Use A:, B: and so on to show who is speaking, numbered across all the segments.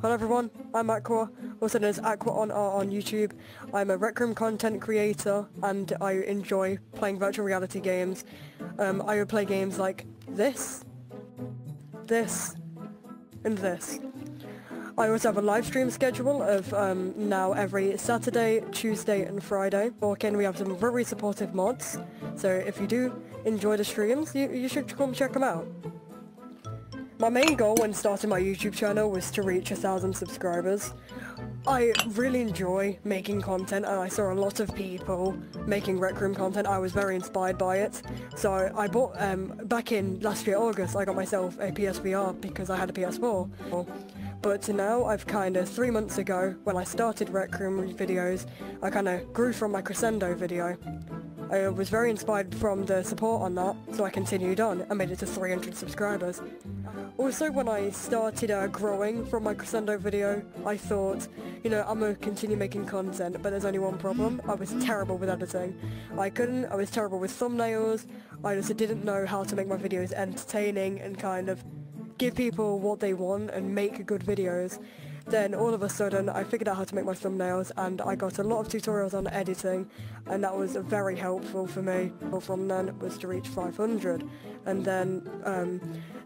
A: Hello everyone, I'm Aqua, also known as Aqua on on YouTube. I'm a Rec Room content creator and I enjoy playing virtual reality games. Um, I would play games like this, this, and this. I also have a live stream schedule of um, now every Saturday, Tuesday and Friday. Walk we have some very supportive mods, so if you do enjoy the streams, you, you should come check them out. My main goal when starting my YouTube channel was to reach a thousand subscribers. I really enjoy making content and I saw a lot of people making Rec Room content. I was very inspired by it. So I bought, um, back in last year August, I got myself a PSVR because I had a PS4. But now I've kind of, three months ago, when I started Rec Room videos, I kind of grew from my Crescendo video. I was very inspired from the support on that, so I continued on and made it to 300 subscribers. Also, when I started uh, growing from my Crescendo video, I thought, you know, I'm gonna continue making content, but there's only one problem. I was terrible with editing. I couldn't, I was terrible with thumbnails, I just didn't know how to make my videos entertaining and kind of give people what they want and make good videos. Then all of a sudden I figured out how to make my thumbnails and I got a lot of tutorials on editing and that was very helpful for me. From then was to reach 500 and then um,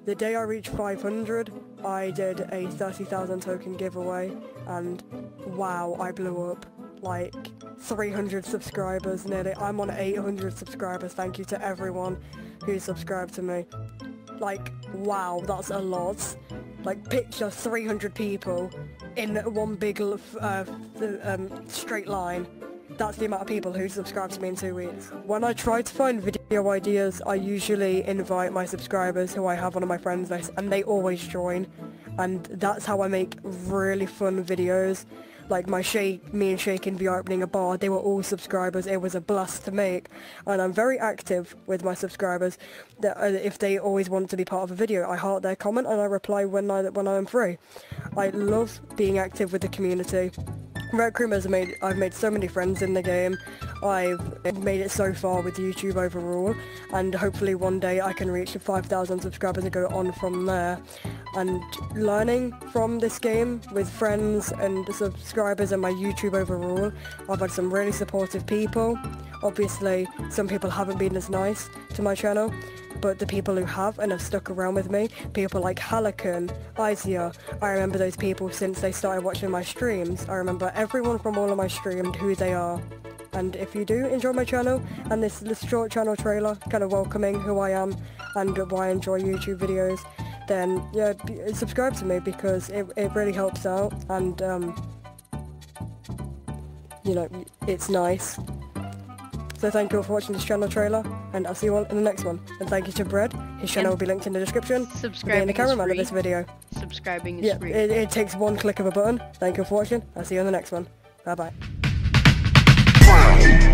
A: the day I reached 500 I did a 30,000 token giveaway and wow I blew up like 300 subscribers nearly. I'm on 800 subscribers thank you to everyone who subscribed to me. Like wow that's a lot. Like picture 300 people in one big uh, um, straight line. That's the amount of people who subscribe to me in two weeks. When I try to find video ideas, I usually invite my subscribers who I have on my friends list and they always join. And that's how I make really fun videos like my Shay, me and Shay can be opening a bar, they were all subscribers. It was a blast to make, and I'm very active with my subscribers. That uh, if they always want to be part of a video, I heart their comment and I reply when I when I am free. I love being active with the community. Rec Room has made I've made so many friends in the game. I've made it so far with YouTube overall and hopefully one day I can reach 5,000 subscribers and go on from there. And learning from this game with friends and subscribers and my YouTube overall, I've had some really supportive people. Obviously some people haven't been as nice to my channel but the people who have and have stuck around with me, people like Halican, Isia, I remember those people since they started watching my streams. I remember everyone from all of my streams, who they are. And if you do enjoy my channel and this, this short channel trailer, kind of welcoming who I am and why I enjoy YouTube videos, then yeah, subscribe to me because it, it really helps out and um, you know, it's nice. So thank you all for watching this channel trailer, and I'll see you all in the next one. And thank you to Bread, his channel will be linked in the description.
B: Subscribing
A: the cameraman of this video.
B: Subscribing is
A: yeah,
B: free.
A: It, it takes one click of a button. Thank you for watching, I'll see you in the next one. Bye bye bye.